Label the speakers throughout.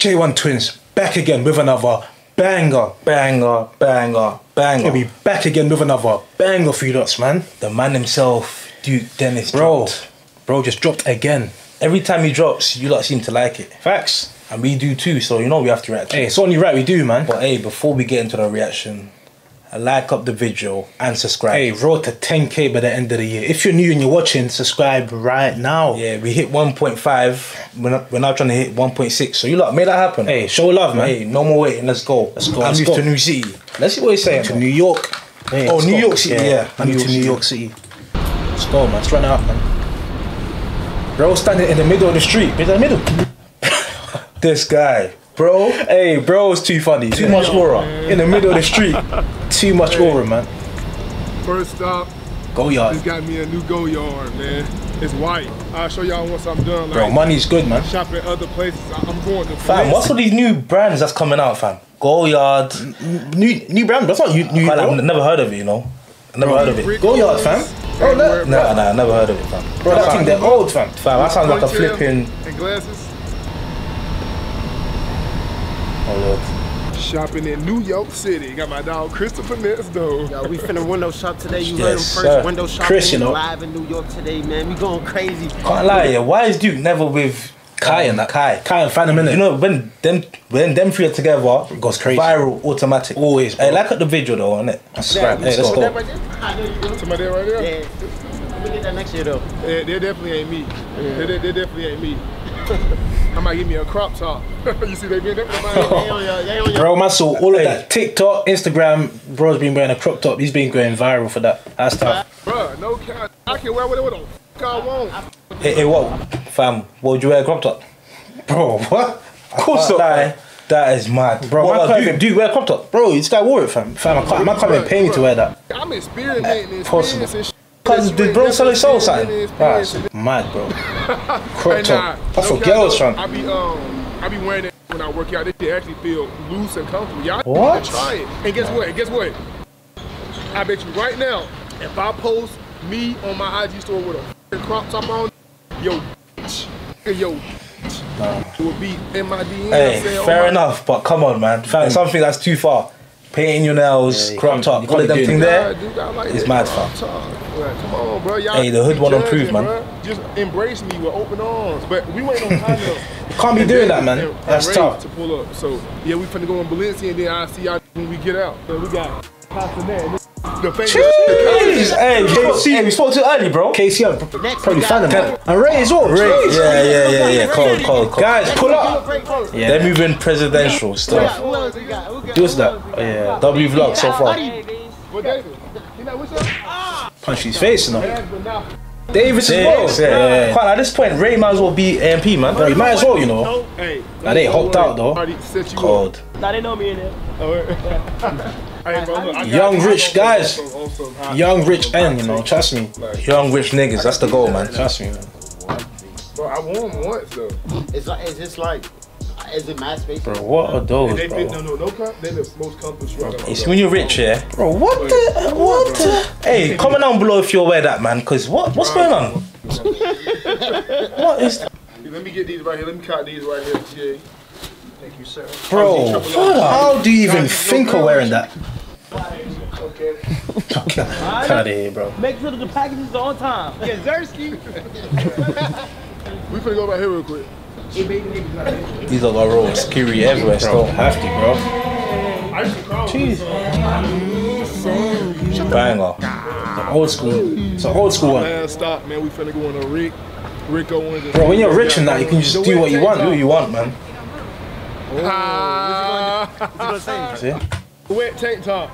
Speaker 1: J1 Twins back again with another banger.
Speaker 2: Banger, banger, banger.
Speaker 1: Gonna be back again with another banger for you lots, man.
Speaker 2: the man himself, Duke Dennis,
Speaker 1: Bro,
Speaker 2: dropped.
Speaker 1: bro just dropped again.
Speaker 2: Every time he drops, you lot seem to like it,
Speaker 1: Facts.
Speaker 2: and we do too. So you know we have to react.
Speaker 1: Hey, it's only right we do, man.
Speaker 2: But hey, before we get into the reaction, like up the video and subscribe.
Speaker 1: Hey, road to 10k by the end of the year. If you're new and you're watching, subscribe right now.
Speaker 2: Yeah, we hit 1.5. We're, not, we're now trying to hit 1.6. So you lot made that happen.
Speaker 1: Hey, show love, man.
Speaker 2: Hey, no more waiting. Let's go. Let's
Speaker 1: go,
Speaker 2: I
Speaker 1: let's
Speaker 2: moved to New City. Let's see what he's saying.
Speaker 1: to. New York. Hey,
Speaker 2: Oh, New
Speaker 1: go.
Speaker 2: York City, yeah.
Speaker 1: I
Speaker 2: New
Speaker 1: moved
Speaker 2: York
Speaker 1: to New. York City. Let's go, man. Let's run up, man. Bro, standing in the middle of the street. In the middle.
Speaker 2: This guy, bro.
Speaker 1: Hey, bro, it's too funny.
Speaker 2: Too much aura.
Speaker 1: In the middle of the street. Too much aura, man.
Speaker 3: First stop,
Speaker 1: Go
Speaker 3: just
Speaker 1: yard.
Speaker 3: got me a new Goyard, man. It's white. I'll show y'all once I'm done. Like,
Speaker 1: Bro, money's good, man.
Speaker 3: shop at other places. I- I'm going to
Speaker 2: Fam, what's all these new brands that's coming out, fam? Goyard.
Speaker 1: New new brand, that's not new. new
Speaker 2: I've never heard of it, you know. I've never heard of it.
Speaker 1: Goyard, fam. Bro, that,
Speaker 2: Nah, nah, never heard of it, fam.
Speaker 1: bro, that thing, they're old, fam.
Speaker 2: Fam, that sounds like a flipping.
Speaker 3: And glasses.
Speaker 2: Oh lord.
Speaker 3: Shopping in New York City. Got my dog Christopher Ness, though.
Speaker 4: Yo, we finna window shop today. You
Speaker 2: Yes,
Speaker 4: heard him
Speaker 2: sir.
Speaker 4: first. Window shopping
Speaker 1: Chris, you know.
Speaker 4: live in New York today, man. We going crazy.
Speaker 2: Can't lie, yeah. Why is Duke never with
Speaker 1: Kai and that.
Speaker 2: Kai?
Speaker 1: Kai and Phantom, innit?
Speaker 2: You know when them when them three are together, it
Speaker 1: Goes crazy.
Speaker 2: Viral, automatic.
Speaker 1: Always, bro.
Speaker 2: Hey, like at the video though, innit?
Speaker 1: Subscribe.
Speaker 2: Hey, let's
Speaker 4: That
Speaker 2: go.
Speaker 4: right there? I know you do.
Speaker 3: To my dad right there?
Speaker 4: Yeah. We get that next year though.
Speaker 3: Yeah, they definitely ain't me. They, they, they definitely ain't me. I might give me a crop top. you see, they been there.
Speaker 4: They on your, they.
Speaker 1: Bro, man, so all of
Speaker 2: Hey.
Speaker 1: that TikTok, Instagram, bro's been wearing a crop top. He's been going viral for that. That's tough.
Speaker 3: Bro, no cap. I can wear whatever the fuck I want.
Speaker 2: Hey, hey, what, fam? What would you wear a crop top?
Speaker 1: Bro, what? Of course
Speaker 2: Can't lie, That is mad,
Speaker 1: Bro,
Speaker 2: What,
Speaker 1: man can't
Speaker 2: Duke,
Speaker 1: even-
Speaker 2: wear a crop top.
Speaker 1: Bro, this guy wore it, fam. Fam, I can't, man can't even pay me to wear that.
Speaker 3: I'm experimenting and
Speaker 1: Possible.
Speaker 3: experience and shit.
Speaker 2: Cause the bro selling his soul sign.
Speaker 1: That's mad, bro. Crop
Speaker 3: Hey,
Speaker 1: top.
Speaker 3: nah,
Speaker 1: That's
Speaker 3: no
Speaker 1: for
Speaker 3: cap,
Speaker 1: girls,
Speaker 3: though,
Speaker 1: fam.
Speaker 3: I be um, I be wearing it when I work out. This shit actually feel loose and comfortable. Y'all
Speaker 1: What?
Speaker 3: need try it. And guess what? Guess what? I bet you right now, if I post me on my IG store with a crop top on, yo, bitch, yo, bitch, will be in my DM.
Speaker 2: Hey,
Speaker 3: oh
Speaker 2: fair
Speaker 3: my-
Speaker 2: enough, but come on, man.
Speaker 1: Fam.
Speaker 2: Something that's too far. Painting your nails,
Speaker 1: Yeah, you
Speaker 2: crop
Speaker 1: can't-
Speaker 2: top,
Speaker 1: you
Speaker 2: all
Speaker 1: can't
Speaker 2: of them thing there.
Speaker 3: Yeah, dude, like
Speaker 2: It's
Speaker 3: that
Speaker 2: mad,
Speaker 3: crop
Speaker 2: fam.
Speaker 3: come on, bro. Y'all
Speaker 2: Hey, the hood
Speaker 3: be
Speaker 2: wanna
Speaker 3: judging,
Speaker 2: improve, man.
Speaker 3: bruh. Just embrace me with open arms. But we waiting on Kyle.
Speaker 1: Can't be doing that, man.
Speaker 3: And- and
Speaker 1: That's tough.
Speaker 3: To pull up. So, yeah, we finna go on Balenciaga and then I'll see y'all when we get out. So we got Castanet. The famous
Speaker 2: Jeez, hey, we
Speaker 1: KC.
Speaker 2: hey, we spoke too early, bro.
Speaker 1: KC, I'm probably fan of him. And Ray as well.
Speaker 2: Ray,
Speaker 1: Jeez.
Speaker 2: yeah, yeah, yeah, yeah. Cold, cold, cold.
Speaker 1: Guys, pull up. Yeah.
Speaker 2: They're moving presidential stuff.
Speaker 4: Who else we got? Who got-
Speaker 1: Do us that. Oh, yeah.
Speaker 2: W vlog so far.
Speaker 3: What they do? You know what's up? Ah.
Speaker 1: Punch his face, you know.
Speaker 3: Last but
Speaker 1: Davis as
Speaker 2: Yeah,
Speaker 1: well.
Speaker 2: yeah. Quite, at this point, Ray might as well be AMP, man.
Speaker 1: Bro, you might as well, you know.
Speaker 3: Hey,
Speaker 1: Nah, they hopped out, though.
Speaker 3: Already set you
Speaker 2: Cold.
Speaker 4: Nah, they know me in there.
Speaker 3: Hey, bro, look, I got
Speaker 1: Young rich guys.
Speaker 3: Also- also hot.
Speaker 1: Young, rich, and, you know, trust me.
Speaker 2: Young rich niggas, that's the goal, man.
Speaker 1: Trust me, man.
Speaker 3: Bro, I won once though.
Speaker 4: It's like it's just like, is it my space?
Speaker 1: Bro, what are those,
Speaker 3: They fit, no,
Speaker 1: bro?
Speaker 3: no, no, com- they the most comfortable shoe I.
Speaker 2: It's when you're rich, yeah.
Speaker 1: Bro, what the? What the?
Speaker 2: Hey, comment down below if you're wear that, man. Cause what what's going on? What is,
Speaker 3: Let me get these right here. Let me cut these right here, GA. Thank you, sir.
Speaker 1: Bro, how do you even think of wearing that?
Speaker 3: Okay.
Speaker 1: Get out of here, bro.
Speaker 4: Make sure that the package is on time. Yeah, Zersky.
Speaker 3: We finna go right here real quick.
Speaker 2: These are the roll security everywhere
Speaker 1: Bro,
Speaker 2: still.
Speaker 1: have to, bro.
Speaker 3: I used to call.
Speaker 1: Jeez.
Speaker 2: Banger.
Speaker 1: Old school. It's an old school one.
Speaker 3: Last stop, man. We finna go on a Rick. Rick Owens.
Speaker 1: Bro, when you're rich and that, you can just do what you want.
Speaker 2: Do what you want, man.
Speaker 3: Ah,
Speaker 1: See?
Speaker 3: wet tank top.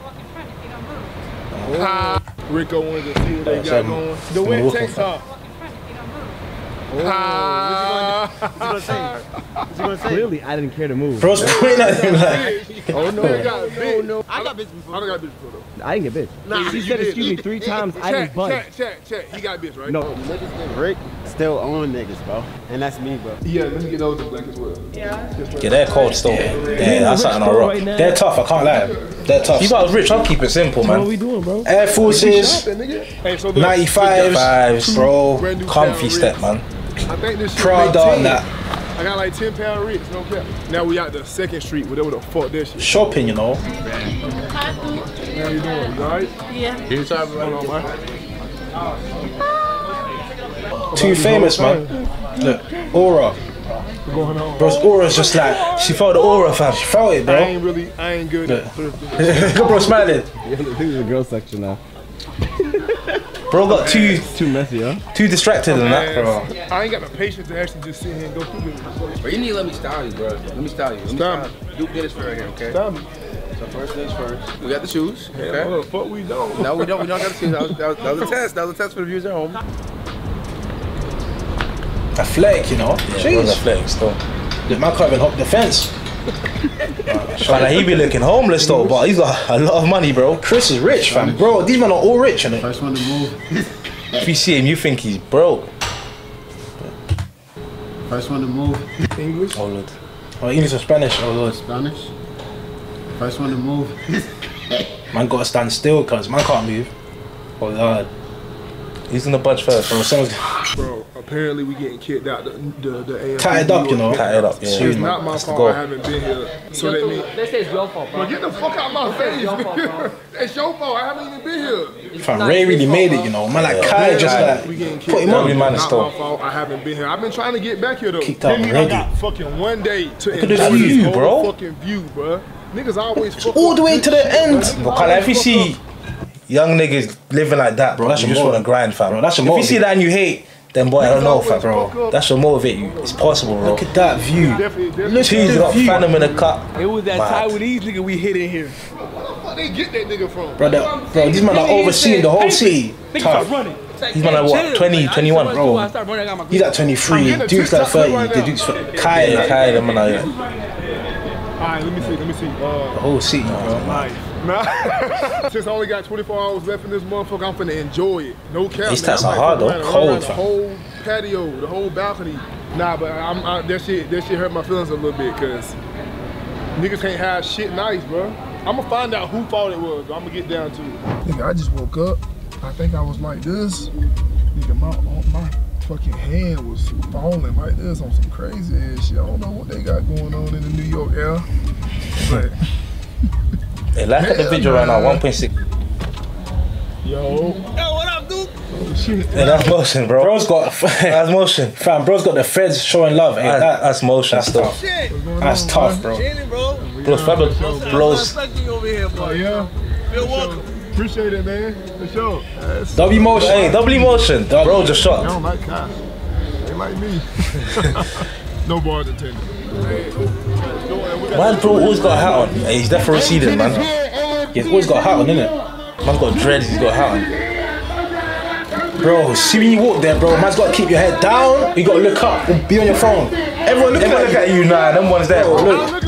Speaker 3: Ah, Rick Owens and see what they got going. The wet tank
Speaker 1: for-
Speaker 3: top. Ah,
Speaker 4: What's he gonna say? What's he gonna say?
Speaker 5: Clearly, I didn't care to move.
Speaker 1: Bro's pointing at him like,
Speaker 3: oh no, they got big.
Speaker 4: No, I got bitch before.
Speaker 3: I don't got bitch before though.
Speaker 5: I didn't get bitch.
Speaker 3: Nah,
Speaker 5: she said
Speaker 3: did.
Speaker 5: excuse me three times. I
Speaker 3: Chat,
Speaker 5: didn't budge.
Speaker 3: chat, chat, chat. He got bitch, right?
Speaker 5: No,
Speaker 4: Rick still on niggas, bro. And that's me, bro.
Speaker 3: Yeah, let me get those in black as well.
Speaker 2: Yeah, Yeah, they're cold still. Yeah, that's something I rock.
Speaker 5: right now.
Speaker 1: they're tough, I can't lie. They're tough.
Speaker 2: If I was rich, I'll keep it simple, man.
Speaker 5: What are we doing, bro?
Speaker 1: Air Forces,
Speaker 3: Hey, so
Speaker 1: 95s, bro.
Speaker 2: Comfy step, man.
Speaker 3: I think this shit
Speaker 1: Prada
Speaker 3: make
Speaker 1: and that.
Speaker 3: I got like 10 pound ribs, no cap. Now we out the second street, whatever the fuck that shit.
Speaker 1: Shopping, you know.
Speaker 3: How you doing? You alright?
Speaker 6: Yeah.
Speaker 3: What's going on, man?
Speaker 1: Too famous, man. Look, aura.
Speaker 3: What's going on?
Speaker 1: Bro's aura's just like,
Speaker 2: She felt the aura, fam.
Speaker 1: she felt it, bro.
Speaker 3: I ain't really, I ain't good at thrifting.
Speaker 1: Look, bro, smiling.
Speaker 5: Yeah, This is the girl section now.
Speaker 2: Bro got too
Speaker 5: It's too messy, huh?
Speaker 2: too distracted in that, bro.
Speaker 3: I ain't got the patience to actually just sit here and go through this.
Speaker 6: Bro, you need to let me style you, bro. Let me style you. Let me
Speaker 3: Style
Speaker 6: style you. You get this right here, okay?
Speaker 3: Tell me.
Speaker 6: So first things first. We got the shoes,
Speaker 3: What
Speaker 6: okay?
Speaker 3: the fuck we don't?
Speaker 6: No, we don't. We don't got the shoes. That was, that was, that was a test. That was a test for the viewers at home.
Speaker 1: Athletic, you know.
Speaker 2: Bro's
Speaker 1: Jeez.
Speaker 2: athletic still.
Speaker 1: The man can't even hop the fence.
Speaker 2: Man, like, he be looking homeless though, but he's got a lot of money, bro.
Speaker 1: Chris is rich, fam. Bro, these men are all rich, innit?
Speaker 4: First one to move.
Speaker 2: If you see him, you think he's broke.
Speaker 4: First one to move.
Speaker 3: English?
Speaker 2: Oh lord.
Speaker 1: Oh, English or Spanish? Oh, Lord.
Speaker 4: Spanish. First one to move.
Speaker 1: Man gotta stand still, cuz man can't move. Oh, Lord.
Speaker 2: He's gonna budge first.
Speaker 1: Bro, someone's
Speaker 3: Bro, apparently we getting kicked out the the, the AFC.
Speaker 1: tie it up, you know.
Speaker 2: Tie it up, yeah.
Speaker 3: It's not my
Speaker 2: That's
Speaker 3: fault. I haven't been here. So that means.
Speaker 7: They say it's your fault, bro.
Speaker 3: Bro, get the fuck out of my face.
Speaker 7: your fault,
Speaker 3: it's your fault. I haven't even been here.
Speaker 1: Fam,
Speaker 7: not
Speaker 1: Ray really
Speaker 7: fault,
Speaker 1: made it, you know. Man, like
Speaker 2: Yeah.
Speaker 1: Kai just
Speaker 3: we
Speaker 1: like
Speaker 3: getting
Speaker 1: put
Speaker 3: kicked
Speaker 1: him
Speaker 3: out.
Speaker 1: on.
Speaker 2: Man is
Speaker 3: Not my fault. I haven't been here. I've been trying to get back here though.
Speaker 1: Kicked out
Speaker 3: Didn't
Speaker 1: already.
Speaker 3: I got fucking one day to
Speaker 2: at the
Speaker 3: enjoy
Speaker 2: view,
Speaker 3: this whole
Speaker 2: bro.
Speaker 3: fucking view, bro. Niggas always fuck
Speaker 1: all the way to the end.
Speaker 3: bro. Niggas
Speaker 2: But Kyle, if you see young niggas living like that, bro,
Speaker 1: that's
Speaker 2: you just wanna grind, fam.
Speaker 1: Bro, that's your
Speaker 2: if you see that and you hate, then boy, I don't know,
Speaker 3: always
Speaker 2: fam.
Speaker 3: fuck up.
Speaker 2: That should motivate you. It's possible, bro.
Speaker 1: Look at that view.
Speaker 3: Definitely, definitely.
Speaker 1: Look
Speaker 2: Cheese
Speaker 1: at
Speaker 2: got
Speaker 1: view.
Speaker 2: Phantom in the cup.
Speaker 8: It was that
Speaker 2: Mad.
Speaker 8: Taiwanese nigga we hit in here.
Speaker 3: Where they get that nigga from?
Speaker 1: Bro, that, bro, these men are overseeing the whole city. Tough.
Speaker 8: running.
Speaker 2: He's man like what, 20, 21,
Speaker 1: bro.
Speaker 8: I start running, I got my
Speaker 1: He's at 23,
Speaker 3: getting
Speaker 1: Duke's like 30,
Speaker 3: right
Speaker 1: the
Speaker 3: now.
Speaker 1: Duke's Kai,
Speaker 2: Yeah, Kai, them man out here.
Speaker 3: Alright, let me see, let me see.
Speaker 1: The whole city, oh, bro.
Speaker 3: Nice. Nah. Since I only got 24 hours left in this motherfucker, I'm finna enjoy it. No cap.
Speaker 2: These
Speaker 3: man.
Speaker 2: stats are hard, though.
Speaker 1: Cold,
Speaker 3: The whole patio, the whole balcony. Nah, but I'm, I, that shit, that shit hurt my feelings a little bit, cause niggas can't have shit nice, bro. I'm gonna find out who fault it was. I'm gonna get down to it. Nigga, I just woke up. I think I was like this. Nigga, my my fucking hand was falling like this on some crazy ass shit. I don't know what they got going on in the New York air, but.
Speaker 2: Hey, like at the video right now, 1.6.
Speaker 3: Yo.
Speaker 8: Yo, what up, dude?
Speaker 3: Oh, shit.
Speaker 2: Yeah, that's motion, bro.
Speaker 1: Bro's got,
Speaker 2: That's motion.
Speaker 1: fam, bro's got the feds showing love. Hey,
Speaker 2: That's,
Speaker 1: that,
Speaker 2: that's motion
Speaker 1: that's
Speaker 2: still.
Speaker 1: tough.
Speaker 8: Shit.
Speaker 1: That's tough, bro.
Speaker 8: Chilling, bro.
Speaker 2: Blows, Fabio blows.
Speaker 8: Reflecting over here,
Speaker 3: Oh,
Speaker 8: boy.
Speaker 3: yeah?
Speaker 8: Feel welcome.
Speaker 3: Appreciate it, man. For sure. That's-
Speaker 1: W motion.
Speaker 2: Hey, double emotion. Bro just
Speaker 3: I
Speaker 2: shot.
Speaker 3: don't like cops. They like me. no bars intended.
Speaker 2: Why bro always got a hat on? Hey, he's definitely receding, man.
Speaker 1: He's always got a hat on, innit?
Speaker 2: Man's got dreads, he's got a hat on.
Speaker 1: Bro, see when you walk there, bro, man's got to keep your head down. You got to look up and be on your phone. Everyone looking
Speaker 2: Everyone
Speaker 1: at
Speaker 2: look
Speaker 1: you.
Speaker 2: at you, nah, them ones there.
Speaker 1: Bro, look.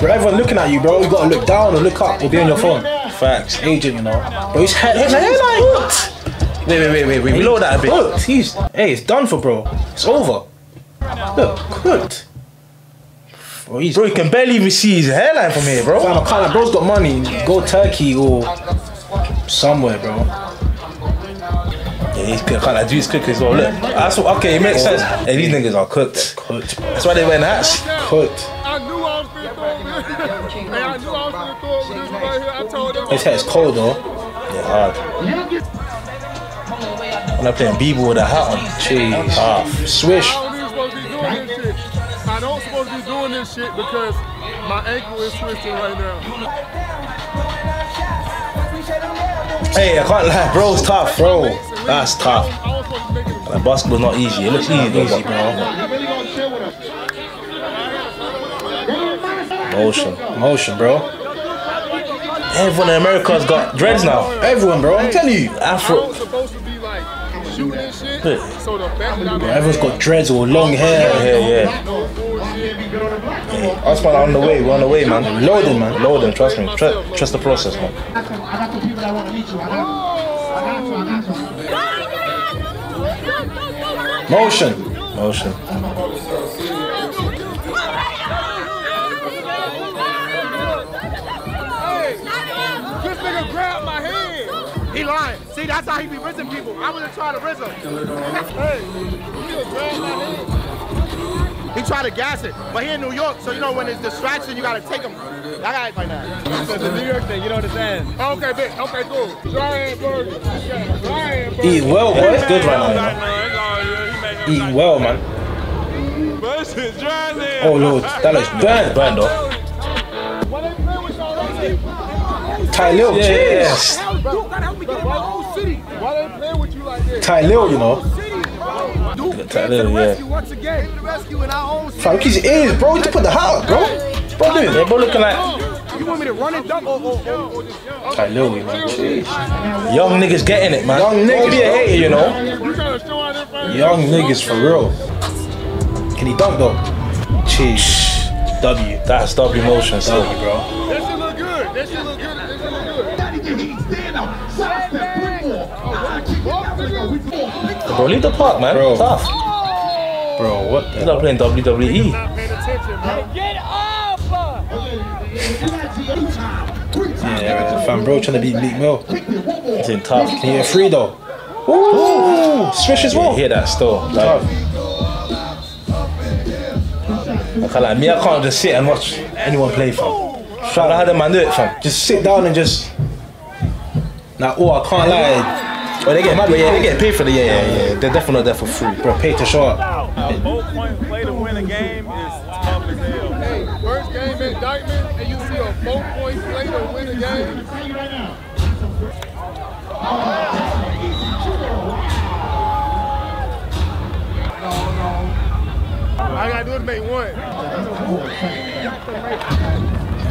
Speaker 1: Bro, everyone looking at you, bro. You got to look down or look up or be on your phone.
Speaker 2: Facts.
Speaker 1: Agent, you know. Bro, his head, his hairline hooked.
Speaker 2: Wait, wait, wait, wait, wait. Reload that a bit.
Speaker 1: Hooked. He's, hey, it's done for, bro. It's over. Look, hooked. Bro, he's
Speaker 2: Bro, you can barely even see his hairline from here, bro.
Speaker 1: Fam, I can't, like, bro's got money. Go Turkey or somewhere, bro.
Speaker 2: Yeah, he's cooked. Can't like, dude's cooked as well. Look, that's what, okay, it makes sense. Hey, these niggas are cooked.
Speaker 1: Cooked, bro.
Speaker 2: That's why they wear hats.
Speaker 1: Cooked.
Speaker 3: I knew I was finna throw it. hey, I was finna throw it with this one. I told them.
Speaker 1: His cold, though.
Speaker 2: Yeah, hard. When I'm not playing b-ball with a hat on.
Speaker 1: Jeez.
Speaker 2: Hard.
Speaker 1: Swish.
Speaker 3: This shit because my ankle is twisted right now.
Speaker 2: Hey, I can't lie, bro's tough, bro. That's tough.
Speaker 3: I was supposed to make it a
Speaker 2: Like, basketball's not easy. It looks easy,
Speaker 1: Easy, bro.
Speaker 3: I'm really gonna chill with us.
Speaker 2: motion.
Speaker 1: Motion, bro.
Speaker 2: Everyone in America's got dreads now.
Speaker 1: Everyone, bro. I'm telling you.
Speaker 2: Afro.
Speaker 3: was supposed to be like shooting this shit. So the fact that I'm
Speaker 1: Everyone's got dreads or long hair.
Speaker 2: Yeah, yeah. Us man, on the way. We're on the way, man.
Speaker 1: Loading, man.
Speaker 2: Loading, trust me. Tr- trust the process, man.
Speaker 1: Motion.
Speaker 2: Motion.
Speaker 3: This nigga grabbed my hand.
Speaker 8: He lying. See, that's how he be rizzing people. I wasn't trying to rizz him.
Speaker 3: Hey, he grabbed my hand.
Speaker 8: He try to gas it. But here in New York, so you know when it's distraction, you gotta take them. I got it right now.
Speaker 5: It's a New York thing, you know what I'm saying?
Speaker 8: Okay, big. Okay, cool. Giant burger. Giant burger.
Speaker 2: Eating well, boy. It's good right now. You know? Eating well, man. Oh lord, that looks burnt, burnt though.
Speaker 8: Why they play with y'all like that?
Speaker 1: Ty Lil,
Speaker 2: Yeah,
Speaker 1: jeez.
Speaker 2: yes.
Speaker 8: Duke gotta help me get in my own city. Why they play with you like that?
Speaker 1: Ty Lil, you know.
Speaker 8: Duke
Speaker 2: Ty
Speaker 8: came to the
Speaker 2: yeah.
Speaker 8: once again. Came to the rescue in our own city.
Speaker 1: Fam, look his ears, bro. You just put the hat up, bro. Bro,
Speaker 2: Yeah,
Speaker 1: dude.
Speaker 2: bro, looking like
Speaker 8: You want me to run and dunk or, oh, or, oh, or, oh. or just
Speaker 1: Ty Lil, you know. Jeez.
Speaker 2: young niggas getting it, man.
Speaker 1: Young
Speaker 2: Don't be a hater, you know.
Speaker 8: You gotta show out in front of
Speaker 1: Young niggas for real. Can he dunk though? Jeez. W.
Speaker 2: That's W motion, so.
Speaker 1: W, bro.
Speaker 8: That shit look good. That shit look good. That shit look good.
Speaker 2: Bro, leave the park, man.
Speaker 1: Bro.
Speaker 2: Tough.
Speaker 1: Bro, what
Speaker 2: He's not playing WWE.
Speaker 8: Not paying attention, bro.
Speaker 1: Yeah, fam, bro, trying to beat Meek Mill.
Speaker 2: He's in tough.
Speaker 1: Can you get free though? Ooh, swish as
Speaker 2: Yeah,
Speaker 1: well.
Speaker 2: hear that still. Like,
Speaker 1: Tough.
Speaker 2: I can't like me, I can't just sit and watch anyone play, fam. Shout out how the man do it, fam.
Speaker 1: Just sit down and just. Now, oh, I can't lie.
Speaker 2: Oh, they get mad, but yeah, they get paid for the yeah, yeah, yeah. They're definitely not there for free, bro.
Speaker 1: Bro, pay to show up.
Speaker 5: A full point play to win a game is tough as hell.
Speaker 8: Hey, first game at Dyckman, and you see a four-point play to win a game. All I gotta do is make one.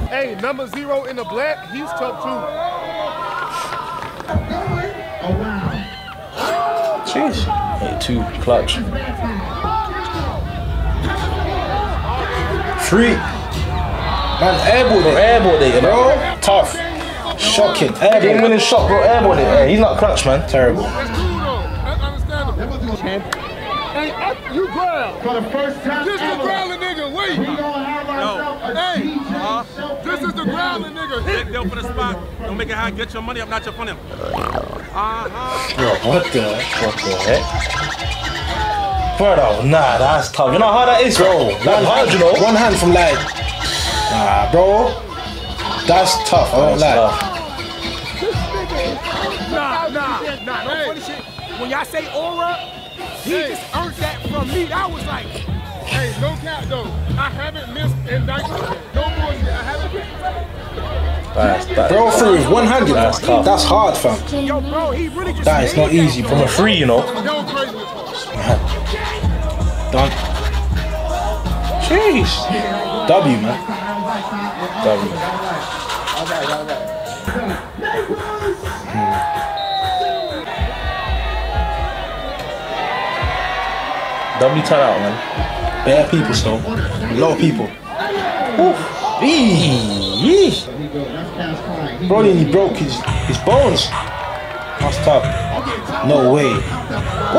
Speaker 8: Hey, number zero in the black, he's tough too.
Speaker 1: Jeez.
Speaker 2: Hey, two clutch.
Speaker 1: Free. Man, airball it.
Speaker 2: airball it, you know.
Speaker 1: Bro, tough. Shocking.
Speaker 2: Game
Speaker 1: Airball.
Speaker 2: winning shot, bro. Airball it. Yeah, he's not clutch, man.
Speaker 1: Terrible.
Speaker 8: Hey, I, you growl.
Speaker 7: For the first time
Speaker 8: This the
Speaker 7: ever,
Speaker 8: growling nigga. Wait.
Speaker 7: we gonna have ourselves a
Speaker 8: Hey,
Speaker 7: DJ
Speaker 8: this is the growling nigga. Hit.
Speaker 9: They'll for the spot. Don't make it high. Get your money up, not your funny. Uh-huh.
Speaker 1: Bro, what the?
Speaker 2: What the heck? Brother, nah, that's tough. You know how that is, bro? That's hard, you know.
Speaker 1: One hand from like. Nah, bro. That's tough. I don't
Speaker 2: That's
Speaker 1: lie.
Speaker 2: tough.
Speaker 8: Nah, nah, nah. No funny shit. When y'all say aura, he just earned that from me. That was like, hey, no cap though. I haven't missed indictment. No bullshit. I haven't missed.
Speaker 2: That's,
Speaker 1: Bro, through with one hand, you know.
Speaker 2: That's tough.
Speaker 1: That's hard, fam.
Speaker 8: Yo, bro, he really just.
Speaker 1: That is not
Speaker 8: made
Speaker 1: easy,
Speaker 2: From
Speaker 1: bro.
Speaker 2: a free, you know.
Speaker 8: Yo, crazy.
Speaker 1: Done. Jeez. W, man.
Speaker 2: W. W turn out, man.
Speaker 1: Bare people, so. A lot of people.
Speaker 2: Eee.
Speaker 1: Bro, he broke his, his bones. That's tough. No way.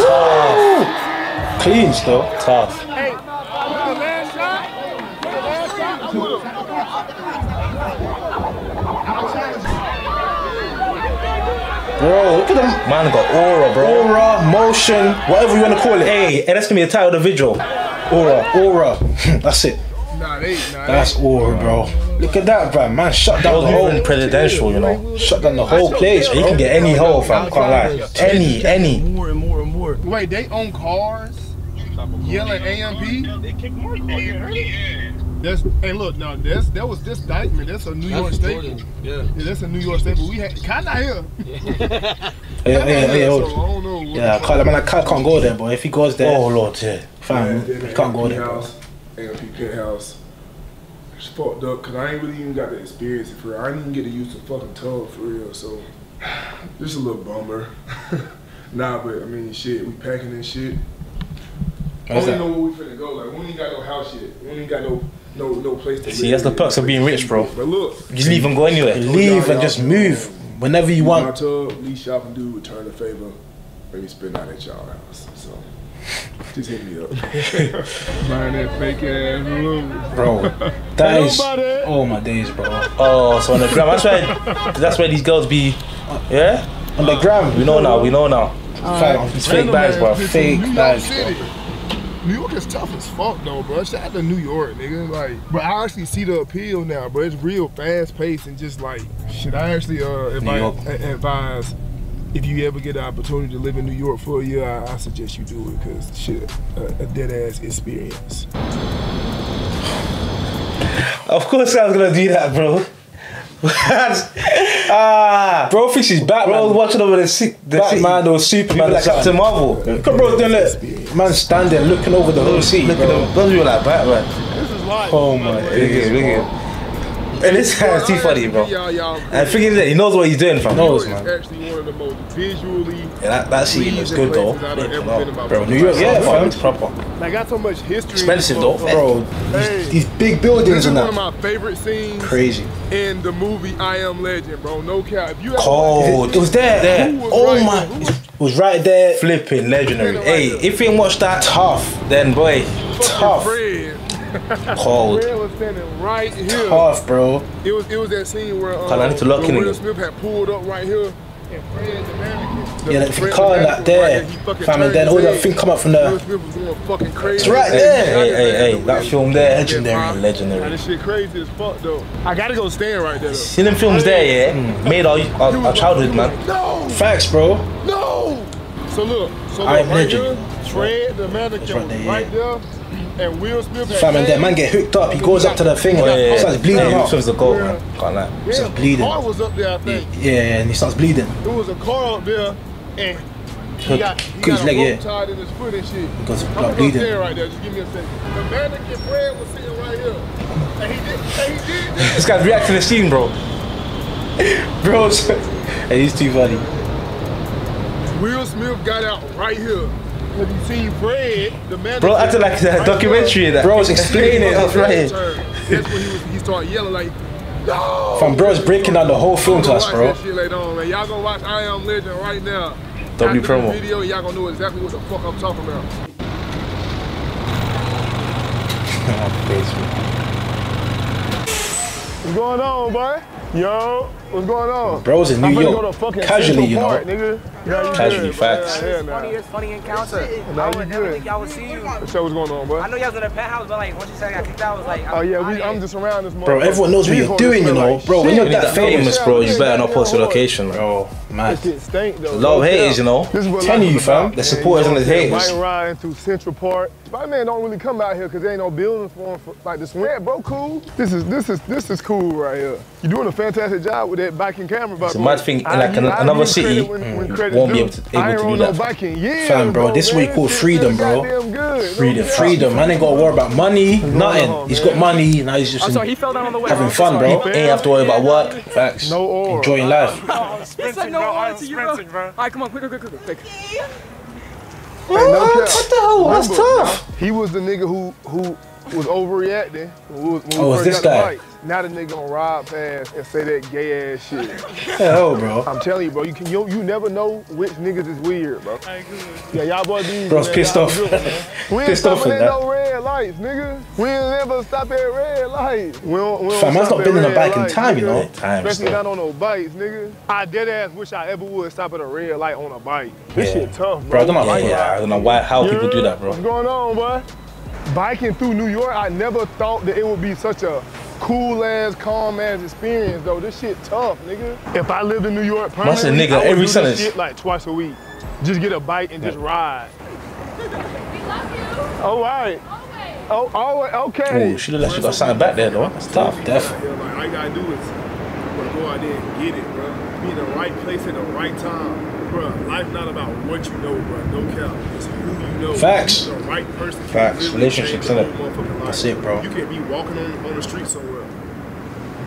Speaker 1: Ooh. Clean still.
Speaker 2: Tough.
Speaker 8: Hey, with the last shot, with the last shot, I'm with him.
Speaker 1: Bro, look at them.
Speaker 2: Man got aura, bro.
Speaker 1: Aura, motion, whatever you want to call it.
Speaker 2: Hey, hey, that's gonna be the title of the video.
Speaker 1: Aura, aura. That's it.
Speaker 8: Nah, they, nah,
Speaker 1: That's aura, bro. Look at that, bro. Man, shut down the whole,
Speaker 2: presidential, you know.
Speaker 1: shut down the whole place,
Speaker 2: You can get any hole, fam. Can't lie. Any, any.
Speaker 9: More and more and more.
Speaker 8: Wait, they own cars, yelling AMP.
Speaker 9: They kick Mark on there.
Speaker 8: That's hey, look, no, that's that was this Dyckman. That's a New York staple.
Speaker 9: Yeah.
Speaker 8: Yeah, that's a New York staple. We had kinda here.
Speaker 1: Yeah, yeah, yeah,
Speaker 8: so I don't know.
Speaker 1: Yeah, I can't, man, I can't, can't go there, boy. If he goes there,
Speaker 2: Oh lord, yeah.
Speaker 1: fam, he can't go there, bro.
Speaker 3: House, AMP penthouse. It's fucked up because I ain't really even got the experience for real. I didn't even get to use the fucking tub for real. So just a little bummer. nah, but I mean, shit, we packing and shit. I don't even know where we finna go. Like we ain't got no house yet. We ain't got no no no place to
Speaker 2: See,
Speaker 3: live
Speaker 2: that's the perks of being rich, bro.
Speaker 3: But look,
Speaker 2: You just leave and go anywhere.
Speaker 1: Leave and just move whenever you want.
Speaker 3: tub, lease shop and do return the favor. Maybe spend out at y'all house. So just hit me up.
Speaker 8: Buying that fake ass room.
Speaker 1: Bro, that is,
Speaker 8: Nobody.
Speaker 1: oh my days, bro.
Speaker 2: Oh, so on the gram, that's where, that's where these girls be. Yeah,
Speaker 1: On the gram,
Speaker 2: we know now. We know now.
Speaker 1: fam,
Speaker 2: It's fake bags, bro.
Speaker 1: Fake
Speaker 8: New
Speaker 1: bags, bro.
Speaker 3: New York is tough as fuck though, bro. Shout out to New York, nigga. Like, but I actually see the appeal now, bro. It's real fast paced and just like shit. I actually uh advise, advise if you ever get the opportunity to live in New York for a year, I, I suggest you do it because shit, a, a dead ass experience.
Speaker 2: Of course I was gonna do that, bro. ah,
Speaker 1: Bro thinks he's Batman.
Speaker 2: bro, watching over the sick, the
Speaker 1: Batman
Speaker 2: city.
Speaker 1: or Superman or
Speaker 2: like Captain. Marvel.
Speaker 1: Look at bro doing that. Man standing, looking over the whole city,
Speaker 2: Look at
Speaker 1: bro.
Speaker 2: them. Those people like Batman.
Speaker 3: This is life.
Speaker 1: Oh my
Speaker 2: Look at
Speaker 1: days,
Speaker 2: him, look at him. And this guy's too funny, bro.
Speaker 3: Y'all, y'all,
Speaker 2: And the that he knows what he's doing, fam.
Speaker 1: knows,
Speaker 3: New
Speaker 1: man.
Speaker 3: actually one of the most visually
Speaker 2: Yeah, that, that scene looks good though.
Speaker 3: places I've
Speaker 2: No.
Speaker 3: been in my
Speaker 1: Bro. New York, yeah, fam.
Speaker 2: It's proper.
Speaker 3: Like, got so much history.
Speaker 2: Expensive, though.
Speaker 1: Bro,
Speaker 3: Hey.
Speaker 1: these, these big buildings
Speaker 3: is
Speaker 1: and
Speaker 3: one of
Speaker 1: that.
Speaker 3: my favorite scenes
Speaker 1: Crazy.
Speaker 3: in the movie I Am Legend, bro. No cap. If you ever
Speaker 2: Cold.
Speaker 1: It was there.
Speaker 2: There.
Speaker 3: Oh was
Speaker 1: Oh
Speaker 3: right
Speaker 1: my.
Speaker 3: there?
Speaker 1: It was right there.
Speaker 2: Flipping legendary. Hey, if you ain't watched that,
Speaker 1: Tough.
Speaker 2: then boy,
Speaker 1: Tough.
Speaker 2: Cold.
Speaker 3: Fred was standing right here.
Speaker 1: Tough, bro.
Speaker 3: It was it was that scene where uh,
Speaker 2: Cause I need to lock in
Speaker 3: Will. Smith had pulled up right here and Fred the mannequin.
Speaker 1: Yeah,
Speaker 3: the
Speaker 1: that
Speaker 3: Fred
Speaker 1: car
Speaker 3: the
Speaker 1: and that there. Fam, and then all that thing come up from
Speaker 3: Will
Speaker 1: the.
Speaker 3: Smith was going fucking crazy.
Speaker 1: It's right there.
Speaker 2: Hey, hey, hey,
Speaker 3: the
Speaker 2: that film there,
Speaker 1: Legendary,
Speaker 2: legendary.
Speaker 3: this shit crazy as fuck though. I gotta go stand right there though.
Speaker 2: See them films there, yeah, made our, our, our childhood, man.
Speaker 3: No!
Speaker 1: Facts, bro.
Speaker 3: No! So look, so look,
Speaker 1: I Am
Speaker 3: right
Speaker 1: Legend.
Speaker 3: here, Fred the mannequin
Speaker 1: there,
Speaker 3: right there, and Will Smith had
Speaker 1: Fam, and that man get hooked up. He goes up to the thing and
Speaker 2: yeah, yeah.
Speaker 1: starts bleeding
Speaker 2: Hey,
Speaker 1: out.
Speaker 2: films the goat, man. Can't lie.
Speaker 3: yeah,
Speaker 1: starts bleeding.
Speaker 3: car was up there, I think.
Speaker 1: Yeah, and he starts bleeding.
Speaker 3: There was a car up there, and he got, he
Speaker 1: hook
Speaker 3: got
Speaker 1: his
Speaker 3: a
Speaker 1: leg,
Speaker 3: rope
Speaker 1: yeah.
Speaker 3: tied in his foot and shit.
Speaker 1: Because of
Speaker 3: I'm
Speaker 1: blood
Speaker 3: gonna
Speaker 1: bleeding.
Speaker 3: stand right there. Just give me a second. The mannequin Fred was sitting right here, and he did, and he did.
Speaker 2: This guy's reacting to the scene, bro.
Speaker 1: Bro, hey, he's too funny.
Speaker 3: Will Smith got out right here. Have you seen Fred, the mannequin?
Speaker 2: Bro, acting like it's a documentary.
Speaker 3: here.
Speaker 2: That
Speaker 1: Bro's explaining it.
Speaker 2: That's right.
Speaker 3: That's when he was. He started yelling like, "No!"
Speaker 1: Fam, bro's breaking down the whole film to us, bro.
Speaker 3: Watch that shit later man. Y'all gonna watch I Am Legend right now.
Speaker 2: W
Speaker 3: After
Speaker 2: promo.
Speaker 3: The video, y'all gonna know exactly what the fuck I'm talking about. What's going on, boy? Yo, what's going on?
Speaker 1: Bro's in New
Speaker 3: I'm
Speaker 1: York.
Speaker 3: go to
Speaker 1: Casually, you know.
Speaker 3: Park, nigga. Yeah,
Speaker 2: Casually,
Speaker 3: good,
Speaker 2: facts.
Speaker 3: man. Yeah.
Speaker 10: Funniest, funny encounter.
Speaker 3: Nah,
Speaker 10: I would never
Speaker 3: good.
Speaker 10: think I would see you.
Speaker 3: So what's going on, boy?
Speaker 10: I know y'all was in the penthouse, but like once you said I got kicked out, I was like,
Speaker 3: Oh yeah, we, I'm just around this
Speaker 1: Bro, everyone knows what you're doing, you know. Bro, when you're
Speaker 2: You
Speaker 1: that
Speaker 2: that famous,
Speaker 1: famous,
Speaker 2: bro. You better not post the
Speaker 3: Bro,
Speaker 2: location,
Speaker 1: bro, man.
Speaker 3: This shit stink though.
Speaker 2: A lot of haters, you know.
Speaker 3: This is what
Speaker 1: Telling
Speaker 3: life
Speaker 1: you, fam.
Speaker 2: The supporters
Speaker 3: You know
Speaker 2: and the
Speaker 3: what I'm saying?
Speaker 2: haters.
Speaker 3: Bike riding through Central Park. Spider-Man don't really come out here because there ain't no buildings for him, for, like this swing. Yeah, bro, cool. This is this is this is cool right here. You're doing a fantastic job with that biking camera.
Speaker 2: It's a mad thing, in like an- another city, mm, won't be able to- able to do
Speaker 3: rode no
Speaker 2: that.
Speaker 3: bike in years,
Speaker 1: Fam, bro, this is what you call freedom, bro.
Speaker 2: Freedom.
Speaker 1: Freedom, man ain't got to worry about money, nothing. He's got money, now he's just
Speaker 10: I'm
Speaker 1: in-
Speaker 10: he fell down on the way.
Speaker 1: having fun, bro.
Speaker 3: Fam.
Speaker 2: Ain't have to worry about work.
Speaker 1: Facts.
Speaker 3: No oil.
Speaker 1: Enjoying life.
Speaker 10: Oh, sprinting,
Speaker 8: no
Speaker 10: bro.
Speaker 8: order
Speaker 10: I'm
Speaker 8: to you, bro.
Speaker 10: sprinting, bro.
Speaker 8: All right, come on, quick, quick, quick, quick, quick.
Speaker 3: What? No.
Speaker 2: What the hell? That's
Speaker 3: Remember,
Speaker 2: tough.
Speaker 3: He was the nigga who who was overreacting. When we, was- when
Speaker 1: Oh, it's
Speaker 3: first
Speaker 1: this
Speaker 3: got the
Speaker 1: guy?
Speaker 3: Bike. Now the nigga gonna ride past and say that gay ass shit.
Speaker 1: Hell, bro.
Speaker 3: I'm telling you, bro, you can you, you never know which niggas is weird, bro. Yeah, y'all boys be
Speaker 1: Bro's
Speaker 3: man,
Speaker 1: pissed off.
Speaker 3: good. We ain't
Speaker 1: Pissed off
Speaker 3: stopping
Speaker 1: at
Speaker 3: at
Speaker 1: that.
Speaker 3: no red lights, nigga. We ain't never stop at red lights. We don't, we don't
Speaker 1: Fam, man's
Speaker 3: stop
Speaker 1: not been
Speaker 3: at
Speaker 1: on a
Speaker 3: red
Speaker 1: bike in
Speaker 3: lights,
Speaker 1: time, you know.
Speaker 2: Time
Speaker 3: Especially
Speaker 2: stuff.
Speaker 3: not on no bikes, nigga. I dead ass wish I ever would stop at a red light on a bike. This
Speaker 1: Yeah.
Speaker 3: shit tough, bro.
Speaker 1: Bro, I don't know
Speaker 2: Yeah,
Speaker 1: like
Speaker 2: yeah, I don't know why, how people do that, bro.
Speaker 3: What's going on, boy? Biking through New York, I never thought that it would be such a cool ass, calm ass experience though. This shit tough, nigga. If I lived in New York
Speaker 2: Must a
Speaker 3: permanently,
Speaker 2: nigga
Speaker 3: I would
Speaker 2: every
Speaker 3: do
Speaker 2: sentence.
Speaker 3: this shit like twice a week. Just get a bike and just ride. Oh, all right. Oh, oh, okay.
Speaker 2: Ooh, she look like she got something back there, though. That's tough.
Speaker 1: Definitely.
Speaker 3: Yeah, like all you gotta do is bro, go out there and get it, bro. Be in the right place at the right time, bro. Life not about what you know, bro. No cap. It's who you know.
Speaker 1: Facts.
Speaker 3: The right person.
Speaker 2: Facts.
Speaker 3: literally
Speaker 2: Relationships,
Speaker 3: change your
Speaker 2: innit?
Speaker 3: whole motherfucking life.
Speaker 1: That's it, bro.
Speaker 3: You can be walking on, on the street somewhere,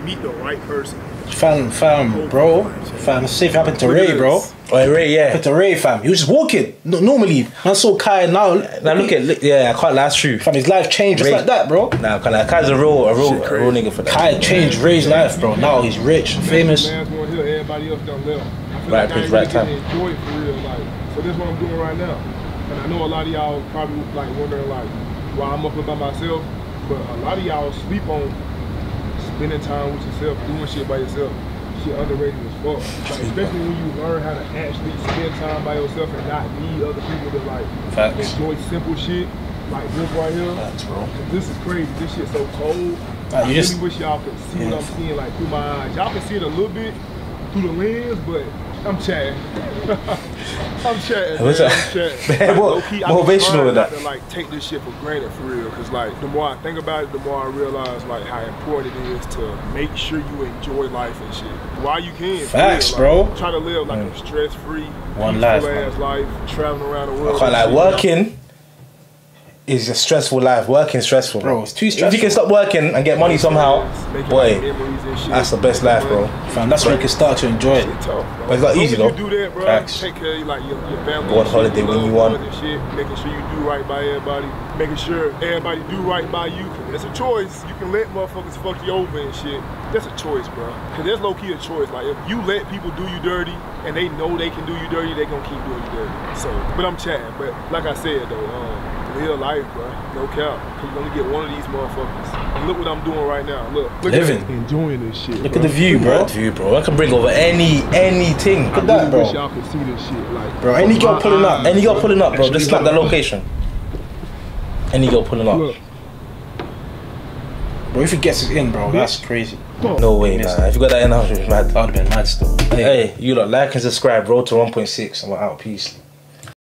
Speaker 3: meet the right person.
Speaker 1: Fam, fam, bro. Fam, same happened to
Speaker 3: Look at
Speaker 1: Ray, bro.
Speaker 3: this.
Speaker 2: Oh, Ray, yeah.
Speaker 1: Happened to Ray, fam. He was just walking. No, normally, man saw Kai now.
Speaker 2: Now look at, look, yeah, I can't lie, that's true.
Speaker 1: Fam, his life changed just like that, bro.
Speaker 2: Nah, cause like, Kai's a real, a real, a real nigga for that.
Speaker 1: Kai changed Ray's life, bro. Now he's rich, famous.
Speaker 3: Man's going everybody else done left. I feel
Speaker 2: Right
Speaker 3: like I ain't
Speaker 2: right
Speaker 3: really
Speaker 2: time.
Speaker 3: enjoy it for real, like. So this is what I'm doing right now. And I know a lot of y'all probably like wondering like why I'm up here by myself, but a lot of y'all sleep on spending time with yourself, doing shit by yourself. Shit underrated as fuck. Like, especially when you learn how to actually spend time by yourself and not need other people to like
Speaker 1: Facts.
Speaker 3: enjoy simple shit. like this right here.
Speaker 1: Facts, bro.
Speaker 3: This is crazy. This shit's so cold. I really wish y'all could see
Speaker 1: Yeah.
Speaker 3: what I'm seeing like through my eyes. Y'all can see it a little bit through the lens, but I'm chatting. I'm chatting.
Speaker 2: What's
Speaker 3: man.
Speaker 2: up?
Speaker 3: I'm chatting.
Speaker 2: Man, what-
Speaker 3: low-key,
Speaker 2: motivational with
Speaker 3: not
Speaker 2: that.
Speaker 3: To, like take this shit for granted for real, cause like the more I think about it, the more I realize like how important it is to make sure you enjoy life and shit while you can.
Speaker 1: Facts,
Speaker 3: real. Like,
Speaker 1: bro.
Speaker 3: Try to live like a stress-free,
Speaker 1: One life,
Speaker 3: ass life, traveling around the world.
Speaker 2: I can't
Speaker 3: and
Speaker 2: like working is a stressful life. Working stressful,
Speaker 1: Bro, it's too
Speaker 2: If you can stop working and get money somehow, boy,
Speaker 3: memories and shit.
Speaker 2: that's the best life, bro.
Speaker 1: Fam, that's where you can start to enjoy it.
Speaker 3: Tough.
Speaker 2: But it's not easy,
Speaker 3: as
Speaker 2: though.
Speaker 3: You do that, bro.
Speaker 1: Facts.
Speaker 3: Take care of like your, your family.
Speaker 2: Go on
Speaker 3: and
Speaker 2: holiday when you
Speaker 3: loved
Speaker 2: want.
Speaker 3: shit. Making sure you do right by everybody. Making sure everybody do right by you. It's a choice. You can let motherfuckers fuck you over and shit. That's a choice, bro. Cause that's low key a choice. Like if you let people do you dirty and they know they can do you dirty, they gonna keep doing you dirty. So, but I'm chatting. But like I said though, um, real life, bro. No cap. Cause you only get one of these motherfuckers. And look what I'm doing right now. Look, look
Speaker 2: Living.
Speaker 3: At enjoying this shit.
Speaker 1: Look
Speaker 3: bro.
Speaker 1: at the view, bro.
Speaker 2: View, bro. I can bring over any anything.
Speaker 1: Look at that,
Speaker 3: really
Speaker 1: bro.
Speaker 3: wish y'all could see this shit. Like,
Speaker 1: Bro, any girl
Speaker 3: my
Speaker 1: pulling up,
Speaker 2: Any girl pulling up, bro.
Speaker 3: Actually,
Speaker 2: Just snap the location. Any girl pulling up.
Speaker 3: Look,
Speaker 1: Bro, if he gets it in, bro, that's crazy.
Speaker 2: No way,
Speaker 1: Missed
Speaker 2: man. If you got that in house, it's mad.
Speaker 1: That would have been mad still.
Speaker 2: Hey, you lot like and subscribe. Road to 1.6. and we're out. Peace.